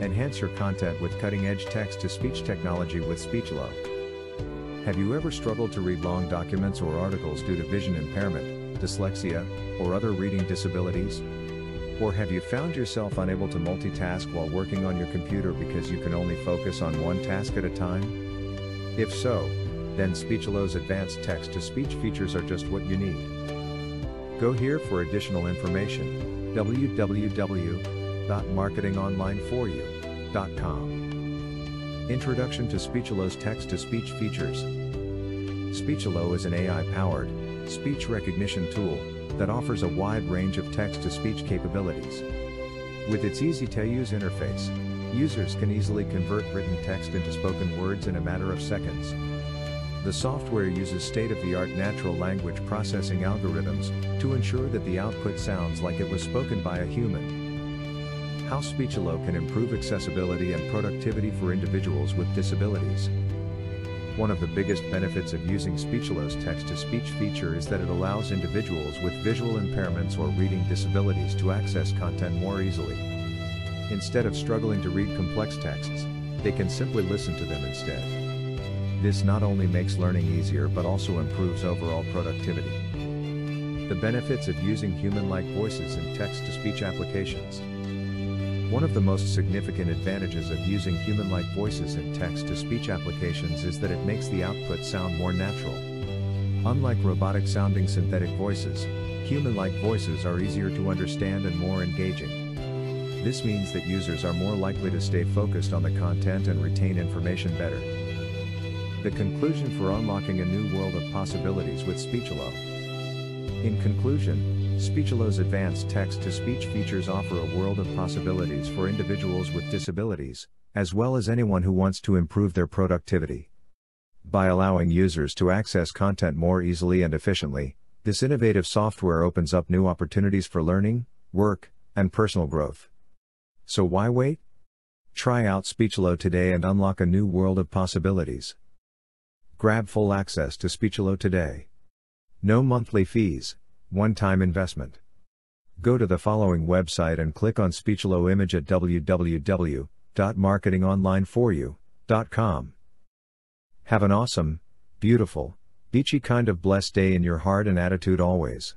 Enhance your content with cutting edge text to speech technology with Speechelo. Have you ever struggled to read long documents or articles due to vision impairment, dyslexia, or other reading disabilities? Or have you found yourself unable to multitask while working on your computer because you can only focus on one task at a time? If so, then Speechelo's advanced text to speech features are just what you need. Go here for additional information www.marketingonlineforyou.com. Introduction to Speechelo's text to speech features. Speechelo is an AI powered speech recognition tool that offers a wide range of text to speech capabilities. With its easy to use interface, users can easily convert written text into spoken words in a matter of seconds. The software uses state-of-the-art natural language processing algorithms to ensure that the output sounds like it was spoken by a human. How Speechelo can improve accessibility and productivity for individuals with disabilities. One of the biggest benefits of using Speechelo's text-to-speech feature is that it allows individuals with visual impairments or reading disabilities to access content more easily. Instead of struggling to read complex texts, they can simply listen to them instead. This not only makes learning easier but also improves overall productivity. The benefits of using human-like voices in text-to-speech applications. One of the most significant advantages of using human-like voices in text-to-speech applications is that it makes the output sound more natural. Unlike robotic-sounding synthetic voices, human-like voices are easier to understand and more engaging. This means that users are more likely to stay focused on the content and retain information better. The conclusion for unlocking a new world of possibilities with Speechelo. In conclusion, Speechelo's advanced text-to-speech features offer a world of possibilities for individuals with disabilities, as well as anyone who wants to improve their productivity. By allowing users to access content more easily and efficiently, this innovative software opens up new opportunities for learning, work, and personal growth. So why wait? Try out Speechelo today and unlock a new world of possibilities. Grab full access to Speechelo today. No monthly fees, one time investment. Go to the following website and click on Speechelo image at www.marketingonlineforyou.com. Have an awesome, beautiful, beachy kind of blessed day in your heart and attitude always.